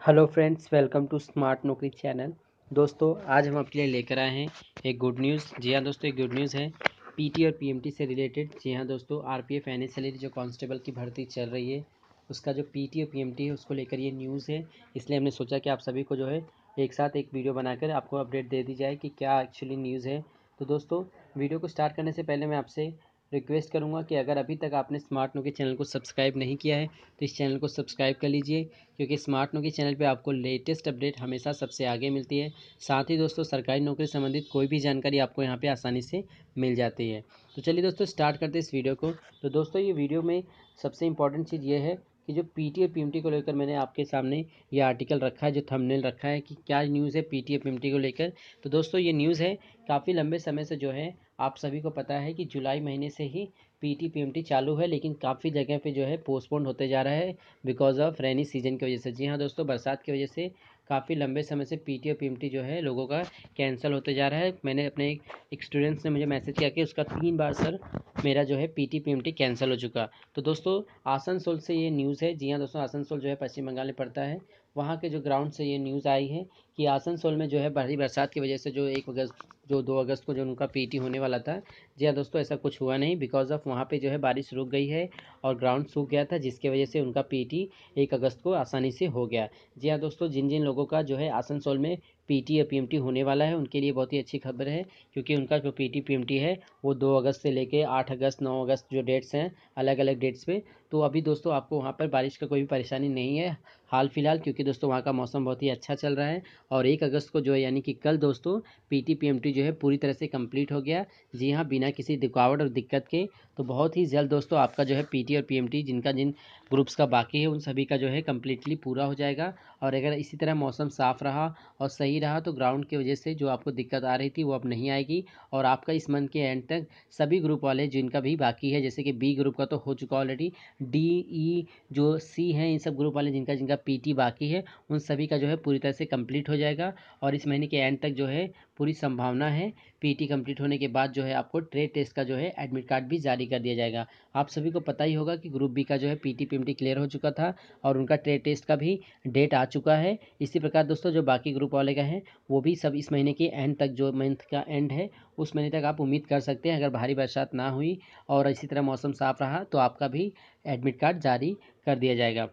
Hello friends, welcome to smart Naukri channel. दोस्तों, आज हम आपके लिए लेकर आए हैं एक गुड न्यूज़। जी हाँ दोस्तों, एक गुड न्यूज़ है। पीटी और पीएमटी से रिलेटेड। जी हाँ दोस्तों, आरपीएफ एनएसएल जो कांस्टेबल की भर्ती चल रही है, उसका जो पीटी और पीएमटी है, उसको लेकर ये न्यूज़ है। इसलिए हमने सोचा कि आप सभी को जो है, एक साथ एक वीडियो बनाकर आपको अपडेट दे दी जाए कि क्या एक्चुअली न्यूज़ है। तो दोस्तों, वीडियो को स्टार्ट करने से पहले मैं आपसे रिक्वेस्ट करूँगा कि अगर अभी तक आपने स्मार्ट नो के चैनल को सब्सक्राइब नहीं किया है तो इस चैनल को सब्सक्राइब कर लीजिए, क्योंकि स्मार्ट नो के चैनल पे आपको लेटेस्ट अपडेट हमेशा सबसे आगे मिलती है। साथ ही दोस्तों, सरकारी नौकरी संबंधित कोई भी जानकारी आपको यहाँ पे आसानी से मिल जाती है। तो चलिए दोस्तों, स्टार्ट करते इस वीडियो को। तो दोस्तों, ये वीडियो में सबसे इंपॉर्टेंट चीज़ ये है कि जो पीटी और पीएमटी को लेकर मैंने आपके सामने ये आर्टिकल रखा है, जो थंबनेल रखा है कि क्या न्यूज़ है पीटी और पीएमटी को लेकर। तो दोस्तों, ये न्यूज़ है काफ़ी लंबे समय से जो है, आप सभी को पता है कि जुलाई महीने से ही पीटी पीएमटी चालू है, लेकिन काफ़ी जगह पे जो है पोस्टपोन होते जा रहा है बिकॉज़ ऑफ़ रेनी सीज़न की वजह से। जी हाँ दोस्तों, बरसात की वजह से काफ़ी लंबे समय से पीटी और पीएमटी जो है लोगों का कैंसिल होते जा रहा है। मैंने अपने एक स्टूडेंट्स ने मुझे मैसेज किया कि उसका तीन बार सर मेरा जो है पीटी पीएमटी कैंसिल हो चुका। तो दोस्तों, आसनसोल से ये न्यूज़ है। जी हाँ दोस्तों, आसनसोल जो है पश्चिम बंगाल में पड़ता है। वहाँ के जो ग्राउंड से ये न्यूज़ आई है कि आसनसोल में जो है भारी बरसात की वजह से जो एक अगस्त, जो दो अगस्त को जो उनका पीटी होने वाला था। जी हाँ दोस्तों, ऐसा कुछ हुआ नहीं बिकॉज़ ऑफ़ वहाँ पे जो है बारिश रुक गई है और ग्राउंड सूख गया था, जिसकी वजह से उनका पीटी एक अगस्त को आसानी से हो गया। जी हाँ दोस्तों जिन जिन लोगों का जो है आसनसोल में पीटी या पीएमटी होने वाला है, उनके लिए बहुत ही अच्छी खबर है, क्योंकि उनका जो पीटी, पीएमटी है, वो दो अगस्त से लेके आठ अगस्त, नौ अगस्त जो डेट्स हैं अलग अलग डेट्स पे। तो अभी दोस्तों, आपको वहाँ पर बारिश का कोई भी परेशानी नहीं है हाल फ़िलहाल क्योंकि दोस्तों, वहाँ का मौसम बहुत ही अच्छा चल रहा है और एक अगस्त को जो है, यानी कि कल दोस्तों पीटी टी जो है, पूरी तरह से कंप्लीट हो गया। जी हाँ बिना किसी रुकावट और दिक्कत के। तो बहुत ही जल्द दोस्तों, आपका जो है पीटी और पीएमटी जिनका जिन ग्रुप्स का बाकी है, उन सभी का जो है कम्प्लीटली पूरा हो जाएगा। और अगर इसी तरह मौसम साफ़ रहा और सही रहा तो ग्राउंड की वजह से जो आपको दिक्कत आ रही थी, वो अब नहीं आएगी। और आपका इस मंथ के एंड तक सभी ग्रुप वाले जिनका भी बाकी है, जैसे कि बी ग्रुप का तो हो चुका ऑलरेडी डी ई जो सी हैं, इन सब ग्रुप वाले जिनका जिनका पीटी बाकी है, उन सभी का जो है, पूरी तरह से कंप्लीट हो जाएगा और इस महीने के एंड तक जो है पूरी संभावना है। पीटी कंप्लीट होने के बाद जो है आपको ट्रेड टेस्ट का जो है एडमिट कार्ड भी जारी कर दिया जाएगा। आप सभी को पता ही होगा कि ग्रुप बी का जो है पीटी पीएमटी क्लियर हो चुका था और उनका ट्रेड टेस्ट का भी डेट आ चुका है। इसी प्रकार दोस्तों जो बाकी ग्रुप वाले का है, वो भी सब इस महीने के एंड तक जो मंथ का एंड है, उस महीने तक आप उम्मीद कर सकते हैं। अगर भारी बरसात ना हुई और इसी तरह मौसम साफ़ रहा तो आपका भी एडमिट कार्ड जारी कर दिया जाएगा।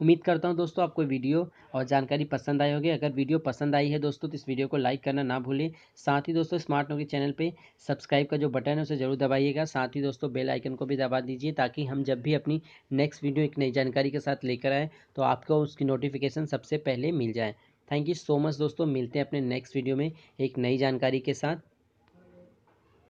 उम्मीद करता हूँ दोस्तों आपको वीडियो और जानकारी पसंद आई होगी। अगर वीडियो पसंद आई है दोस्तों तो इस वीडियो को लाइक करना ना भूलें। साथ ही दोस्तों, स्मार्ट नौकरी चैनल पे सब्सक्राइब का जो बटन है, उसे ज़रूर दबाइएगा। साथ ही दोस्तों, बेल आइकन को भी दबा दीजिए ताकि हम जब भी अपनी नेक्स्ट वीडियो एक नई जानकारी के साथ लेकर आएँ तो आपको उसकी नोटिफिकेशन सबसे पहले मिल जाए। थैंक यू सो मच दोस्तों। मिलते हैं अपने नेक्स्ट वीडियो में एक नई जानकारी के साथ।